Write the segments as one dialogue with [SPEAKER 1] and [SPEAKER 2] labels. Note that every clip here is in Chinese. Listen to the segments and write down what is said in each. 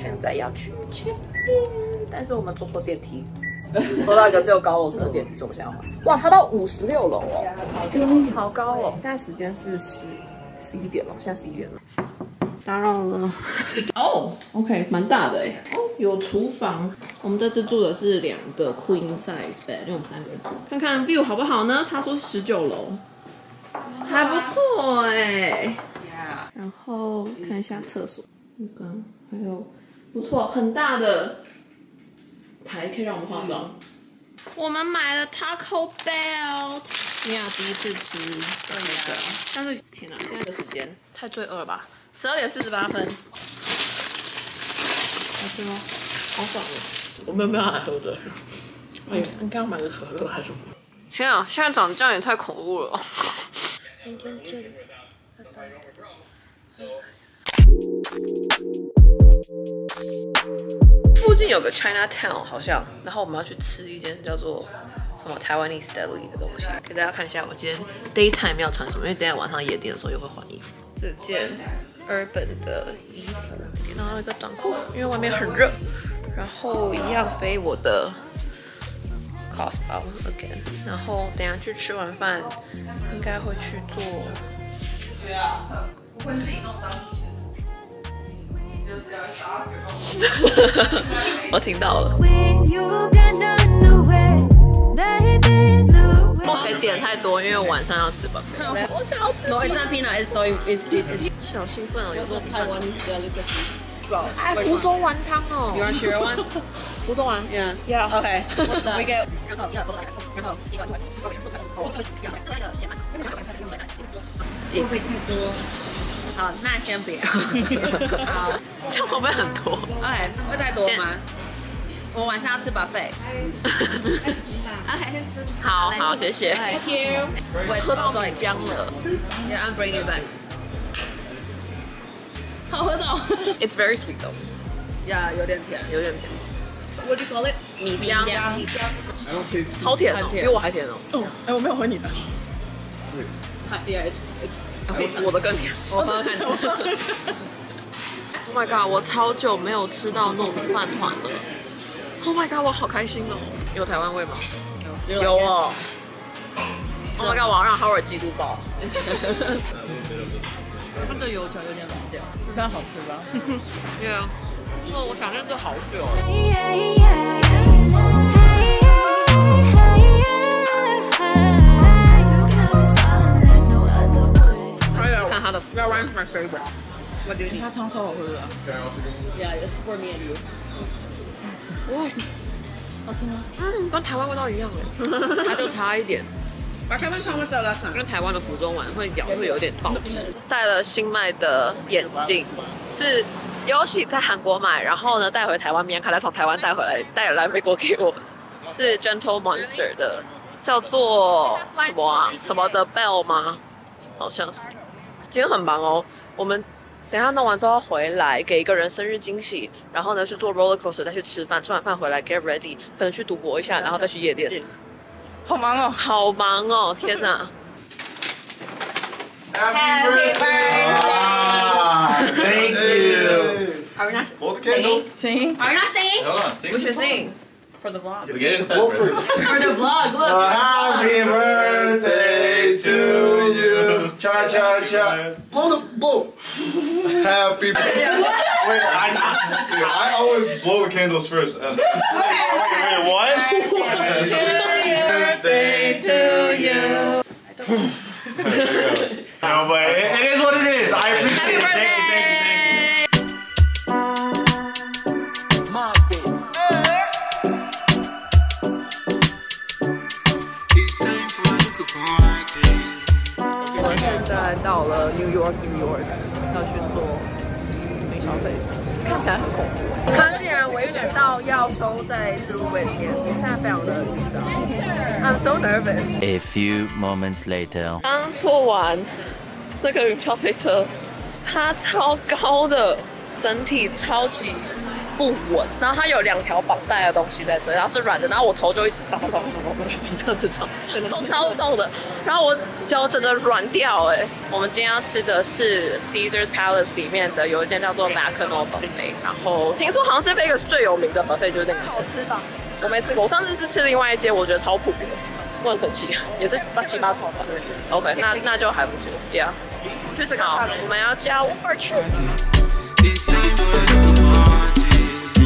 [SPEAKER 1] 现在要去 check in，但是我们坐错电梯，坐到一个只有高楼层的电梯，所以我们现在要换。哇，它到五十六楼哦，好高哦！现在时间是十十一点了，现在十一点了。打扰了。哦，OK，蛮大的哎。哦，有厨房。我们这次住的是两个 queen size bed，因为我们三个人住。看看 view 好不好呢？他说是十九楼，还不错哎。然后看一下厕所，浴缸，还有不错，很大的台可以让我们化妆。我们买了 Taco Bell，米娅第一次吃那个，但是天哪，现在的时间太罪恶了吧？十二点四十八分，好吃吗？好爽哦！我没有没有买多的。哎，你刚刚买的可乐还是什么？天啊，现在长这样也太恐怖了。明天见，拜拜。附近有个 China Town 好像，然后我们要去吃一间叫做什么 Taiwanese deli 的东西，给大家看一下我今天 daytime 要穿什么，因为等下晚上夜店的时候又会换衣服。这件 Urban 的衣服，然后一个短裤，因为外面很热，然后一样背我的 cos 包 again，然后等下去吃完饭，应该会去做。对啊，我会自己弄脏。我听到了。我可以点太多，因为晚上要吃吧。我想要吃。No, it's not peanut. It's soy. It's it's. 好兴奋哦！有时候 Taiwanese delicacy. 哎，福州丸汤哦。You want share one? 福州丸。Yeah. Yeah. Okay. We get. 然后然后然后一个会不会太多？好，那先别。好，这样会不会很多？OK，会太多吗？我晚上要吃 buffet。OK，好好，谢谢。Thank you。我喝到奶浆了。Yeah, I'm bringing it back。好喝到。It's very sweet though。Yeah，有点甜，有点甜。What do you call it？米浆。米浆。超甜，比我还甜哦。哦，哎，我没有喝你的。Yeah, it's it's. 我的更甜。我喝看。Oh my god！我超久没有吃到糯米饭团了。Oh my god！我好开心哦。有台湾味吗？有。有哦。Oh my god！我要让 Howard 嫉妒爆。它的油条有点老掉，这样好吃吧？Yeah。哦，我想念这好久。That one's my favorite. What do you need? 它汤超好喝的。Yeah, it's for me and you. 哇，好吃吗？嗯，跟台湾味道一样哎，它就差一点。跟台湾的服装碗会咬会有点爆汁。带了新卖的眼镜，是优喜在韩国买，然后呢带回台湾，明天卡再从台湾带回来，带来美国给我。是 Gentle Monster 的，叫做什么啊？什么的 Bell 吗？好像是。今天很忙哦，我们等下弄完之后回来给一个人生日惊喜，然后呢去做 roller coaster，再去吃饭，吃完饭回来 get ready，可能去赌博一下，然后再去夜店。好忙哦，好忙哦，天哪！Happy birthday! Thank you. Are we not singing? Singing? Are we not singing? We should sing. For the vlog. For the vlog, look. Happy birthday to you. Cha cha cha. Blow the blow. Happy birthday. Wait, I, I always blow the candles first. Uh, wait, wait, wait, what? Happy birthday to you. no, but it, it is what it is. I appreciate it. Thank you, thank you. 到了 New York New York 要去做美少 face，看起来很恐怖。他竟然危险到要收在置物柜里面，我现在非常的紧张。I'm so nervous. A few moments later，刚做完那个云霄飞车，它超高的，整体超级不稳，然后它有两条绑带的东西在这，然后是软的，然后我头就一直咚咚咚咚咚这样子撞，头超痛的，然后我脚整个软掉哎。我们今天要吃的是 Caesar's Palace 里面的有一间叫做 Mackinac Buffet，然后听说好像是 Vegas 最有名的 buffet 就是那个。
[SPEAKER 2] 好吃吧？
[SPEAKER 1] 我没吃过，我上次是吃另外一间，我觉得超普遍，我很神奇，也是八七八十吧。OK，那 那就还不错，Yeah。去吃好，我们要加 Uber 去。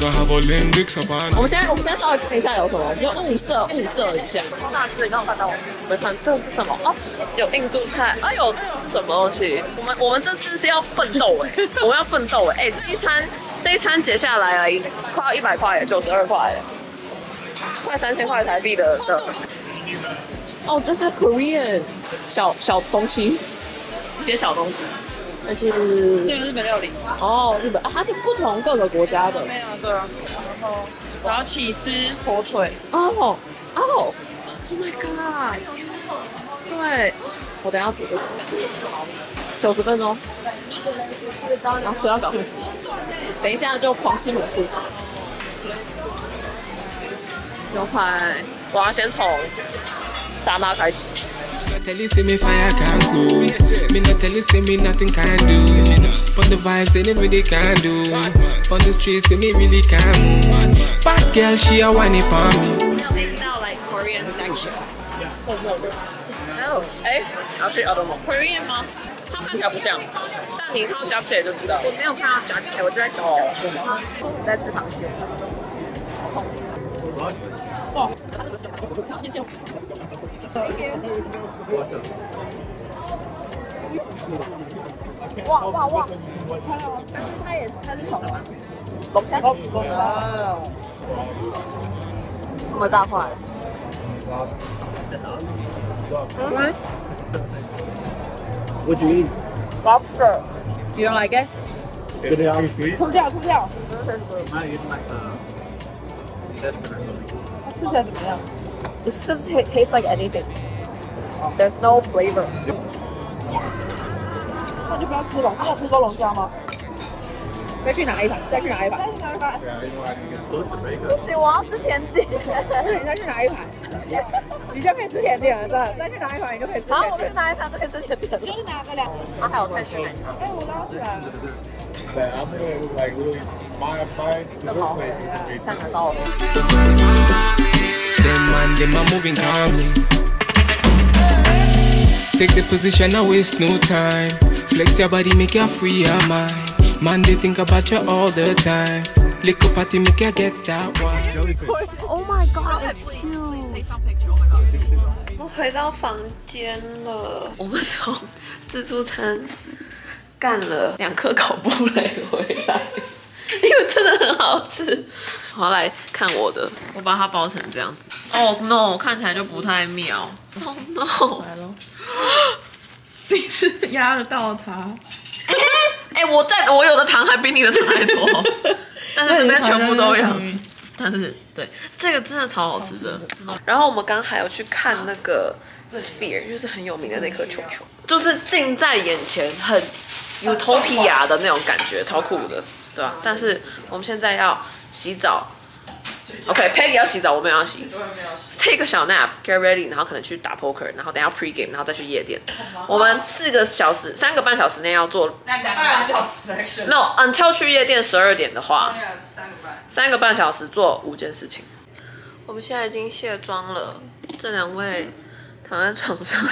[SPEAKER 1] 我们现在我们现在稍微看一下有什么，我们就物色物色一下。
[SPEAKER 2] 超大只，你刚有看到我？
[SPEAKER 1] 没看这是什么？哦，有印度菜。哎呦，这是什么东西？我们我们这次是要奋斗哎，我们要奋斗哎！哎，这一餐这一餐结下来而已，快要一百块，九十二块，快三千块台币的的。哦，这是 Korean 小小东西，一些小东西。这是
[SPEAKER 2] 这个日本料理。
[SPEAKER 1] 哦，日本啊，它是不同各个国家的。
[SPEAKER 2] 没有对啊，然后然后起司火腿，
[SPEAKER 1] 哦哦，Oh my god！对，我等一下吃这个，九十分钟，然后所以要赶快吃，等一下就狂吃猛吃。牛排，我要先从沙拉开始。
[SPEAKER 3] Me tell you say me fire can cool. Me not tell you say me nothing can do. But the vibes anybody can do. On the streets say me really can move. Bad girl she a whine it on me.
[SPEAKER 2] 到 like Korean section。
[SPEAKER 1] 哦，哎，要去 Autumn Korean 吗？它看起来不像，但你看到 j a p c h 就知道。
[SPEAKER 2] 我没有看到 Jack，我就在找
[SPEAKER 1] 哦，
[SPEAKER 2] 我在吃螃蟹。 哇哇哇！看到吗？但是它也是它是小？龙虾。龙虾。
[SPEAKER 1] 这么大块。嗯。
[SPEAKER 4] 我举例。
[SPEAKER 1] Lobster。
[SPEAKER 2] You don't like it? 吐掉好掉。
[SPEAKER 4] 吐掉。那有点那个。
[SPEAKER 2] 它吃起来怎么样？
[SPEAKER 1] It doesn't taste like anything. There's no flavor.
[SPEAKER 2] 那就不要吃龙，你有吃过龙虾吗？再去拿一盘，再去拿一盘。再去拿一盘。
[SPEAKER 4] Yeah, you know, I think it's supposed to make
[SPEAKER 2] 不行，我要吃甜点。你再去拿一盘，你就可以吃甜点了，真的。再去拿一盘，你就可以吃。
[SPEAKER 1] 好，我去拿一盘就可以吃甜点了。
[SPEAKER 2] 就是拿个两。
[SPEAKER 1] 它还有泰式奶茶。
[SPEAKER 2] 哎，我捞起来了。
[SPEAKER 4] that. I'm gonna like really my my
[SPEAKER 1] 这好
[SPEAKER 4] dessert plate is great.
[SPEAKER 1] 蛋挞烧。
[SPEAKER 3] Them man them a moving calmly. Take the position, I waste no time. Flex your body, make you free your mind. Man, they think about you all the time. Lick up party, make you get that one.
[SPEAKER 4] Jellyfish.
[SPEAKER 1] Oh my god, it's huge. 我回到房间了。我们从自助餐干了两颗烤布雷回来， 因为真的很好吃。我要，来看我的，我把它包成这样子。Oh no，看起来就不太妙。Oh no，来了。
[SPEAKER 2] 你是压得到它？
[SPEAKER 1] 哎、我在我有的糖还比你的糖还多，但是这边全部都有。但是对，这个真的超好吃的。然后我们刚刚还有去看那个 Sphere，就是很有名的那颗球球，就是近在眼前，很 Utopia 的那种感觉，超酷的，对吧？但是我们现在要洗澡。OK，Peggy、要洗澡，我们也要洗。take 个小 nap，get ready，然后可能去打 poker，然后等下 pre game，然后再去夜店。我们四个小时、三个半小时内要做
[SPEAKER 2] 两个半小时。
[SPEAKER 1] No，until 去夜店十二点的话，
[SPEAKER 2] 三个半。
[SPEAKER 1] 三个半小时做五件事情。我们现在已经卸妆了，这两位躺在床上，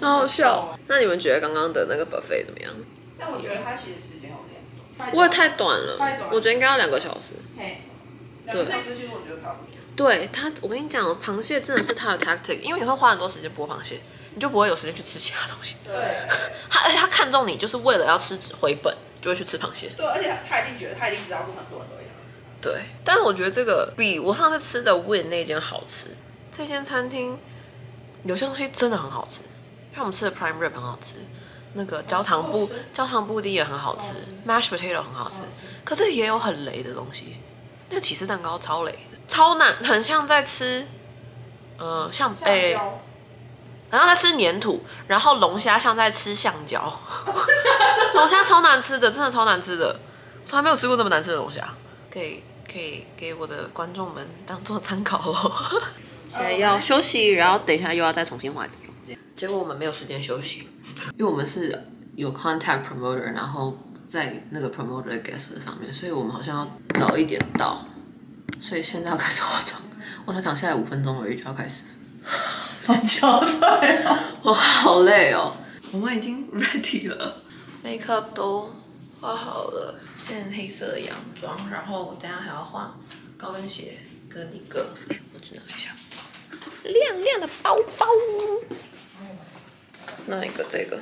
[SPEAKER 1] 好好笑。那你们觉得刚刚的那个 buffet 怎么样？
[SPEAKER 2] 但我觉得它其实时间有点短。
[SPEAKER 1] 不会太短了
[SPEAKER 2] 太短，
[SPEAKER 1] 我觉得应该要两个小时。
[SPEAKER 2] 嘿，
[SPEAKER 1] 对
[SPEAKER 2] 两个小时其实我觉得差不多。
[SPEAKER 1] 对它，我跟你讲，螃蟹真的是它的 tactic，因为你会花很多时间剥螃蟹，你就不会有时间去吃其他东西。
[SPEAKER 2] 对
[SPEAKER 1] 他而且他看中你，就是为了要吃纸回本，就会去吃螃蟹。
[SPEAKER 2] 对，而且他一定觉得，他一定知道是很多人都会这样子。
[SPEAKER 1] 对，但是我觉得这个比我上次吃的 Win 那间好吃。这间餐厅有些东西真的很好吃，像我们吃的 Prime Rib 很好吃，那个焦糖布焦糖布丁也很好吃，Mashed Potato 很好吃，可是也有很雷的东西。那个起司蛋糕超雷的，超难，很像在吃，呃，像诶。好像在吃粘土，然后龙虾像在吃橡胶，龙虾超难吃的，真的超难吃的。从来没有吃过这么难吃的龙虾，可以可以给我的观众们当做参考哦。现在要休息，然后等一下又要再重新化一次妆。结果我们没有时间休息，因为我们是有 contact promoter，然后在那个 promoter 的 guest 上面，所以我们好像要早一点到，所以现在要开始化妆。我才躺下来五分钟而已就要开始，
[SPEAKER 2] 好憔悴哦。
[SPEAKER 1] 我好累哦。我们已经 ready 了，makeup 都画好了，件黑色的洋装，然后我等下还要换高跟鞋跟一个，哎，我知道一下，亮亮的包包。那一个这个，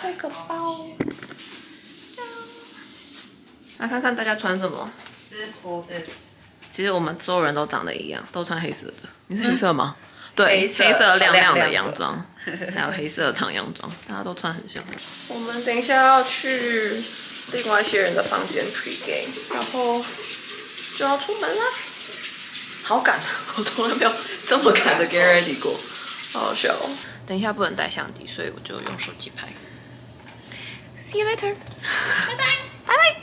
[SPEAKER 1] 这个包。来看看大家穿什么。
[SPEAKER 2] This or this？
[SPEAKER 1] 其实我们所有人都长得一样，都穿黑色的。你是黑色吗？对，
[SPEAKER 2] 黑色
[SPEAKER 1] 黑色亮亮的
[SPEAKER 2] 亮亮的
[SPEAKER 1] 洋装，还有黑色的长洋装，大家都穿很像。我们等一下要去另外一些人的房间 pre game，然后就要出门啦。好赶，我从来没有这么赶的 get ready 过，好好笑哦。等一下不能带相机，所以我就用手机拍。See you later，拜拜，拜拜。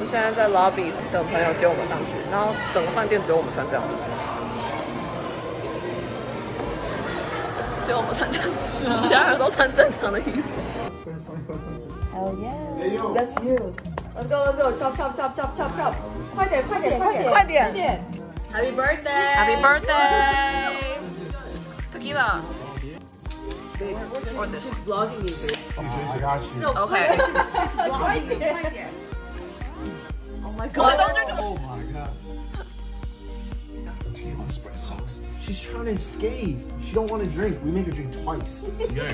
[SPEAKER 1] 我现在在 lobby 等朋友接我们上去，然后整个饭店只有我们穿这样子，只有我们穿这样子，其他人都穿正常的衣服。
[SPEAKER 2] Oh yeah, that's you. Let's go, let's go. Chop, chop, chop, chop, chop, chop. 快点，快点，快点，
[SPEAKER 1] 快点
[SPEAKER 2] 快点。Happy birthday.
[SPEAKER 1] Happy birthday, tequila. Or this
[SPEAKER 2] She's vlogging you.
[SPEAKER 5] I got you.
[SPEAKER 1] Okay.
[SPEAKER 2] 快点，快点。Oh my
[SPEAKER 1] Oh,
[SPEAKER 2] god.
[SPEAKER 5] Oh my god. Tequila spread sucks. She's trying to escape. She don't want to drink. We make her drink twice.
[SPEAKER 4] Yeah,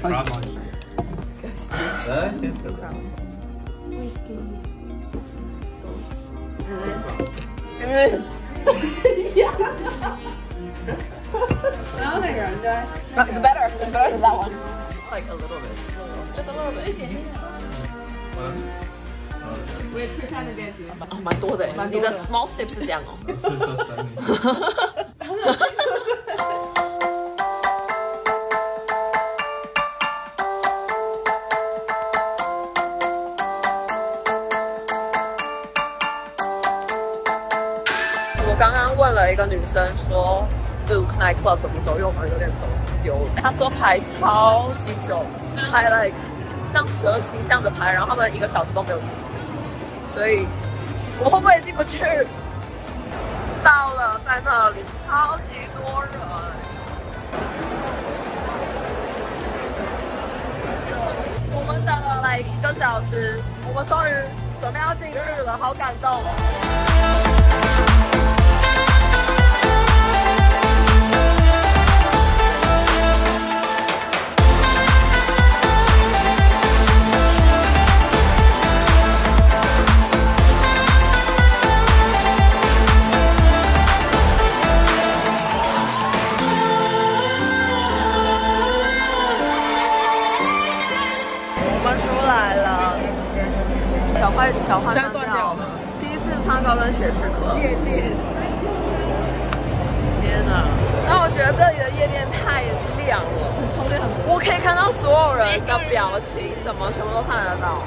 [SPEAKER 5] Twice
[SPEAKER 4] cross-
[SPEAKER 5] as much.
[SPEAKER 1] It's better. It's better than that one. Like a little bit. Just a little bit.
[SPEAKER 2] We pretend to get you.
[SPEAKER 1] 哦，蛮多的欸。你的 small sip 是这样哦。 我刚刚问了一个女生说，Luke Night Club 怎么走，因为我们有点走丢了。她说排超级久，排 like 这样蛇形这样子排，然后他们一个小时都没有进去，所以我会不会进不去？到了，在那里超级多人。我们等了来一个小时，我们终于准备要进去了，好感动
[SPEAKER 2] 夜店。
[SPEAKER 1] 天哪！但我觉得这里的夜店太亮了，超亮的。我可以看到所有人的表情，什么全部都看得到。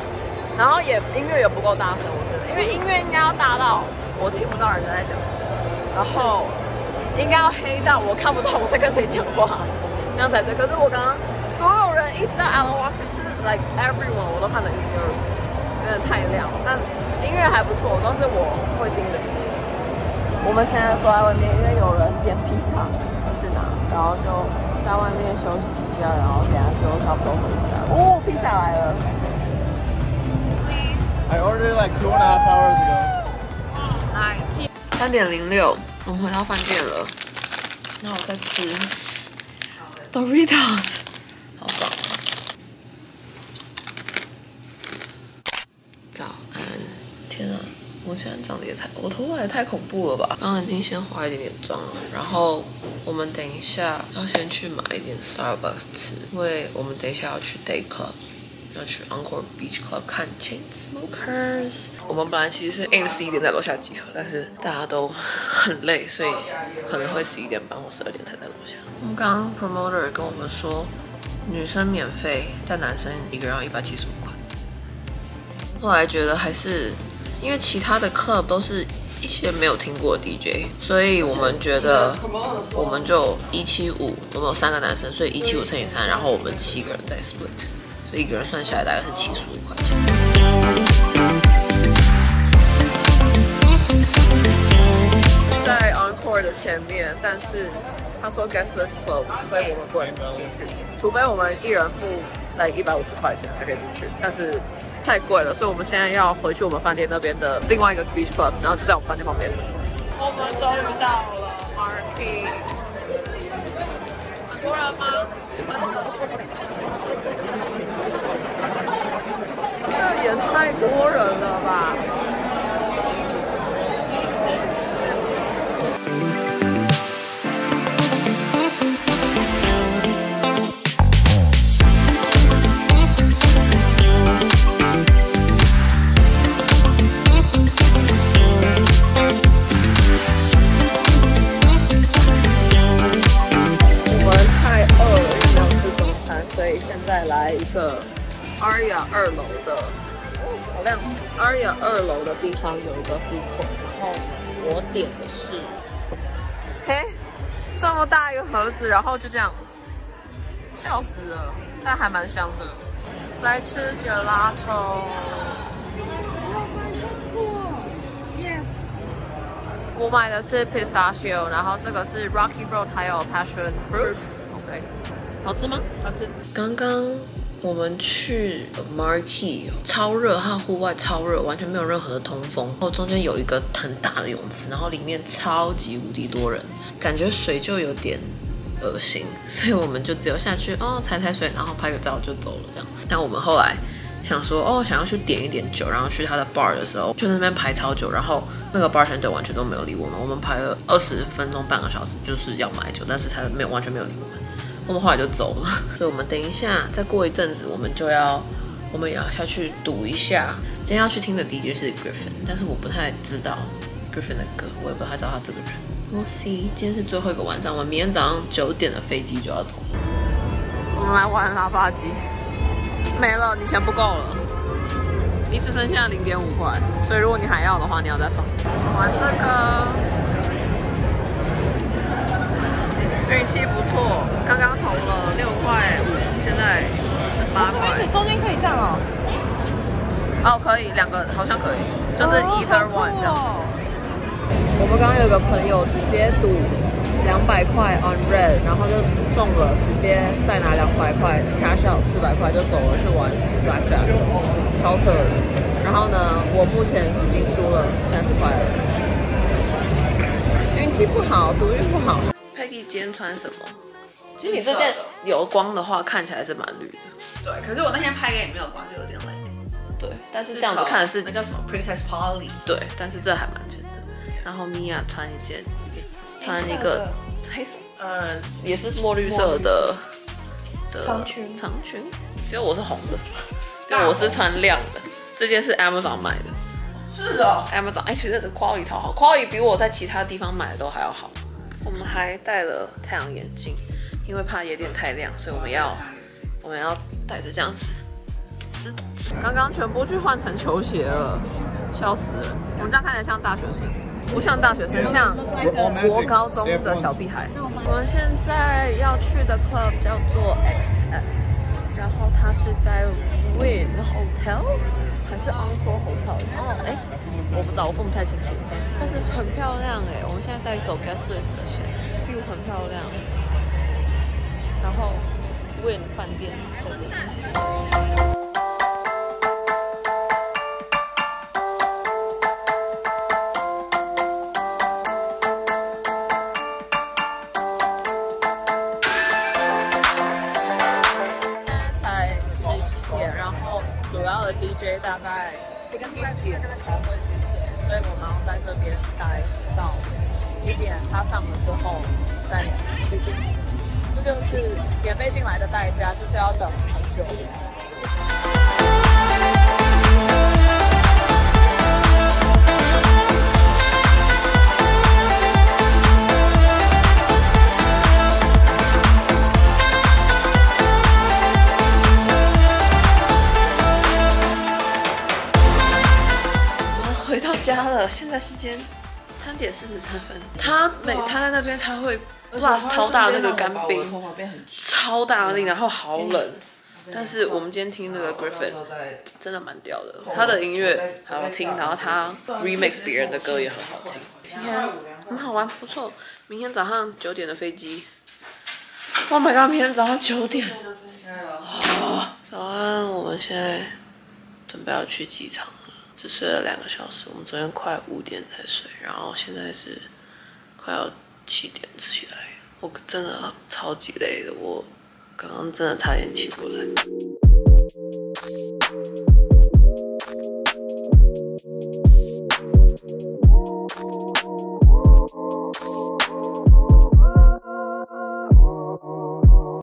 [SPEAKER 1] 然后也音乐也不够大声，我觉得，因为音乐应该要大到我听不到人家在讲什么，然后应该要黑到我看不到我在跟谁讲话，那样才对。可是我刚刚所有人一直在 Alan Walker，就是 like everyone 我都看得一清二楚，有点太亮了。但音乐还不错，都是我会听的音乐。我们现在坐在外面，因为有人点披萨要去拿，然后就在外面休息一下，然后等下就差不多回家。哦，披萨来了。
[SPEAKER 5] I ordered like two and a half hours ago.
[SPEAKER 1] Nice。三点零六，我们回到饭店了。那我在吃 Doritos，好爽。早安，天啊！我现在长得也太，我头发也太恐怖了吧！刚刚已经先化一点点妆了，然后我们等一下要先去买一点 Starbucks 吃，因为我们等一下要去 Day Club。要去 Encore Beach Club 看 Chainsmokers。我们本来其实是 m 十一点在楼下集合，但是大家都很累，所以可能会十一点半或十二点才在楼下。我们刚刚 promoter 跟我们说，女生免费，但男生一个人要一百七十五块。后来觉得还是因为其他的 club 都是一些没有听过 DJ，所以我们觉得我们就一七五，我们有三个男生，所以一七五乘以三，然后我们七个人再 split，所以一个人算下来大概是七十五块钱。在 Encore 的前面，但是他说 guestless close，所以我们不能进去，除非我们一人付来一百五十块钱才可以进去，但是太贵了，所以我们现在要回去我们饭店那边的另外一个 beach club，然后就在我们饭店旁边。我们终于到了 Marquee，很多人吗？我点的是，嘿，这么大一个盒子，然后就这样，笑死了，但还蛮香的。来吃 gelato。我买的是 pistachio，然后这个是 Rocky Road，还有 passion fruits。OK，好吃吗？好吃。刚刚我们去 Marquee，超热，它户外超热，完全没有任何的通风。然后中间有一个很大的泳池，然后里面超级无敌多人，感觉水就有点恶心，所以我们就只有下去哦踩踩水，然后拍个照就走了这样。但我们后来想说哦，想要去点一点酒，然后去他的 bar 的时候，就在那边排超久，然后那个 bar 人员完全都没有理我们，我们排了二十分钟半个小时，就是要买酒，但是他没有完全没有理我们，我们后来就走了。所以我们等一下再过一阵子，我们就要我们也要下去赌一下。今天要去听的 DJ 是 Griffin，但是我不太知道 Griffin 的歌，我也不太知道他这个人。We'll see，今天是最后一个晚上，我们明天早上九点的飞机就要走。我们来玩喇叭机。没了，你钱不够了，你只剩下零点五块，所以如果你还要的话，你要再放。玩这个，运气不错，刚刚投了六块五，现在十八块。
[SPEAKER 2] 中间可以站哦。
[SPEAKER 1] 哦，可以，两个好像可以，就是 either one 这样子。我们刚刚有个朋友直接赌两百块 on red，然后就中了，直接再拿两百块 cash out 四百块就走了去玩 blackjack，超扯的。然后呢，我目前已经输了三十块了，运气不好，赌运不好。Peggy 今天穿什么？其实你这件有光的话，看起来是蛮绿的。
[SPEAKER 2] 对，可是我那天拍给你没有光，就有点累。
[SPEAKER 1] 对，但是这样子看的是
[SPEAKER 2] 那叫什么 Princess Polly。
[SPEAKER 1] 对，但是这还蛮真的。然后米娅穿一件，穿一个黑色，呃，也是墨绿色的的
[SPEAKER 2] 长裙
[SPEAKER 1] 长裙，只有我是红的，就我是穿亮的。这件是 Amazon 买的
[SPEAKER 2] 是哦
[SPEAKER 1] ，，Amazon 哎，其实 quality 超好，quality 比我在其他地方买的都还要好。我们还戴了太阳眼镜，因为怕夜店太亮，所以我们要我们要戴着这样子。刚刚全部去换成球鞋了，笑死人！我们这样看起来像大学生，不像大学生，像国高中的小屁孩。我们现在要去的 club 叫做 XS，然后它是在 Win Hotel 还是 Encore Hotel？哦，哎，我不知道，我分不太清楚，但是很漂亮哎。我们现在在走 Guest List 线，view 很漂亮，然后 Win 饭店在这里。大概一点才会之前，所以我们要在这边待到几点？他上门之后再去进这就是免费进来的代价，就是要等很久。的现在时间三点四十三分。他每他在那边他会哇超大的那个干冰，超大力，然后好冷。但是我们今天听那个 Griffin 真的蛮屌的，他的音乐很好听，然后他 remix 别人的歌也很好听。今天很好玩，不错。明天早上九点的飞机。Oh my god！明天早上九点。早安，我们现在准备要去机场了，只睡了两个小时。我们昨天快五点才睡，然后现在是快要七点起来。我真的超级累的，我。刚刚真的差点起不来。